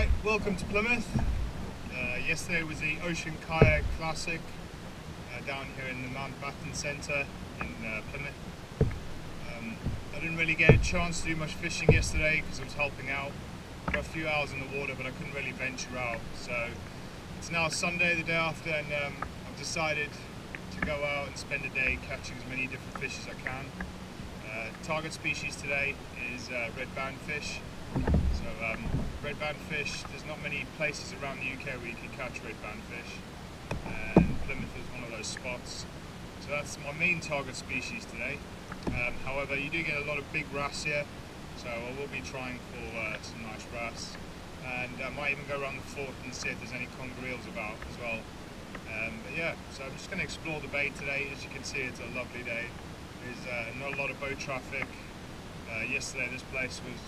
Right, welcome to Plymouth. Uh, yesterday was the Ocean Kayak Classic uh, down here in the Mountbatten Centre in uh, Plymouth. Um, I didn't really get a chance to do much fishing yesterday because I was helping out. Got a few hours in the water, but I couldn't really venture out. So it's now Sunday, the day after, and um, I've decided to go out and spend a day catching as many different fish as I can. Uh, target species today is uh, red bandfish. So um, red bandfish, there's not many places around the UK where you can catch red bandfish, and Plymouth is one of those spots. So that's my main target species today. Um, however, you do get a lot of big wrasse here, so I will be trying for uh, some nice wrasse. And I might even go around the fort and see if there's any conger about as well. Um, but yeah, so I'm just going to explore the bay today. As you can see, it's a lovely day. There's uh, not a lot of boat traffic. Uh, yesterday, this place was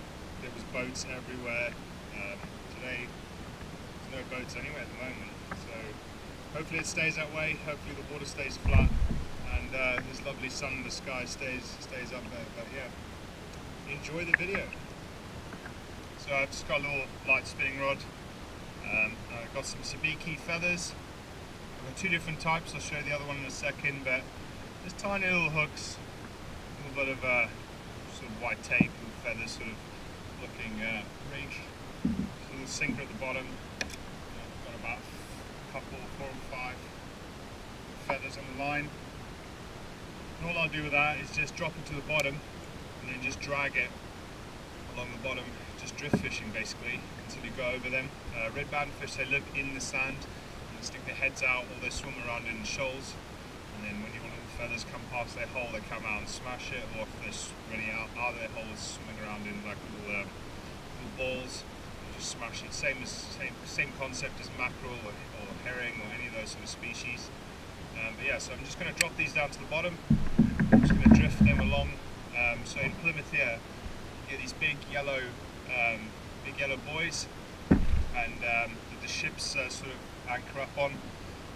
there was boats everywhere. Boats anywhere at the moment. So hopefully it stays that way. Hopefully the water stays flat and uh, this lovely sun in the sky stays stays up there. But yeah, enjoy the video. So I've just got a little light spinning rod. Um, I've got some sabiki feathers. I've got two different types. I'll show you the other one in a second. But there's tiny little hooks, a little bit of uh, sort of white tape and feathers sort of looking uh, rig. a little sinker at the bottom. About a couple, four or five feathers on the line. And all I'll do with that is just drop it to the bottom and then just drag it along the bottom, just drift fishing basically until you go over them. Uh, red bandfish, they live in the sand and stick their heads out or they swim around in shoals and then when you want little feathers come past their hole they come out and smash it or if they're running out, out of their holes swimming around in like little, uh, little balls smash it. Same as same same concept as mackerel or, or herring or any of those sort of species. Um, but yeah, so I'm just going to drop these down to the bottom. I'm just going to drift them along. Um, so in Plymouth here, you get these big yellow, um, big yellow buoys, and um, the ships uh, sort of anchor up on.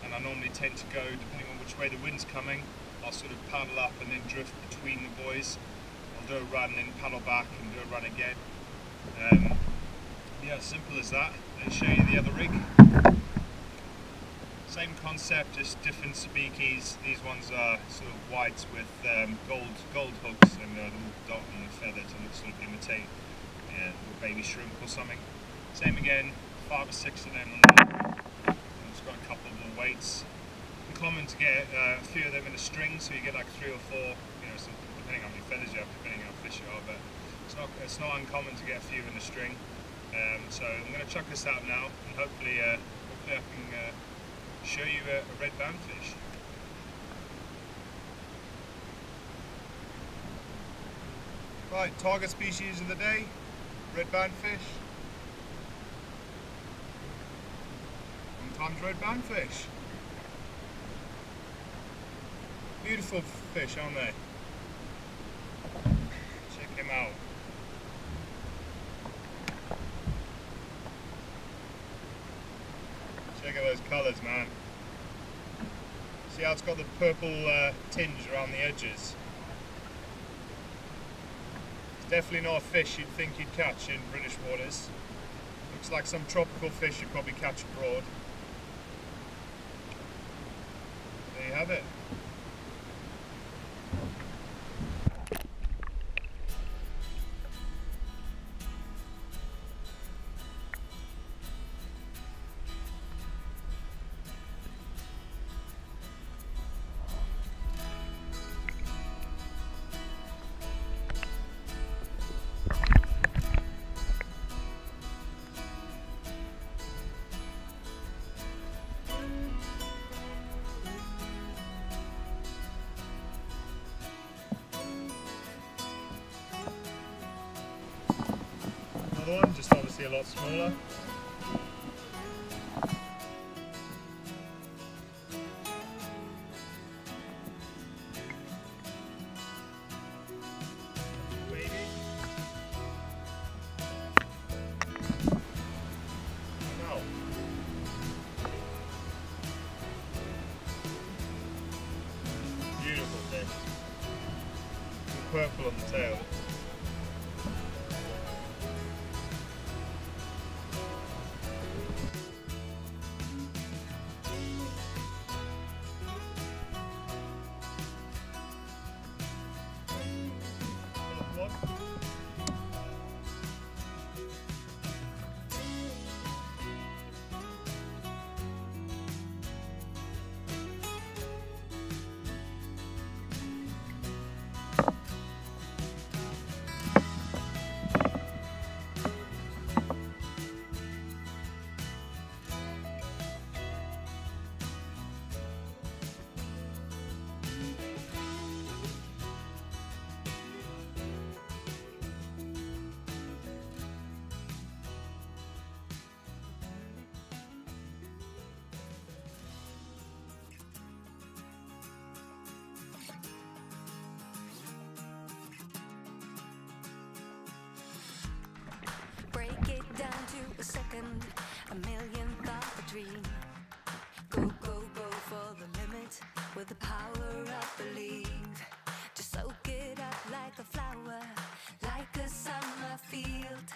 And I normally tend to go, depending on which way the wind's coming, I'll sort of paddle up and then drift between the buoys. I'll do a run, then paddle back and do a run again. Um, yeah, simple as that. I'll show you the other rig. Same concept, just different sabikis. These ones are sort of white with um, gold gold hooks and a little dot on the feather to sort of imitate yeah, a baby shrimp or something. Same again, five or six of them. It's got a couple of little weights. Common to get uh, a few of them in a string, so you get like three or four, you know, depending on how many feathers you have, depending on how fish you are, but it's not, it's not uncommon to get a few in a string. Um, so I'm going to chuck this out now, and hopefully, uh, hopefully I can uh, show you a, a red bandfish. Right, target species of the day, red bandfish. Sometimes red bandfish. Beautiful fish, aren't they? Check him out. Check out those colours, man. See how it's got the purple uh, tinge around the edges? It's definitely not a fish you'd think you'd catch in British waters. Looks like some tropical fish you'd probably catch abroad. There you have it. Another one, just obviously a lot smaller. Purple on the tail. second, a million thought a dream. Go, go, go for the limit with the power of belief. Just soak it up like a flower, like a summer field,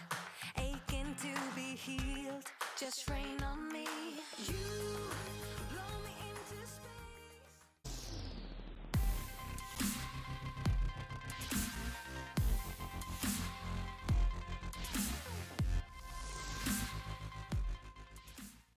aching to be healed. Just rain on